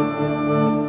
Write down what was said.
Música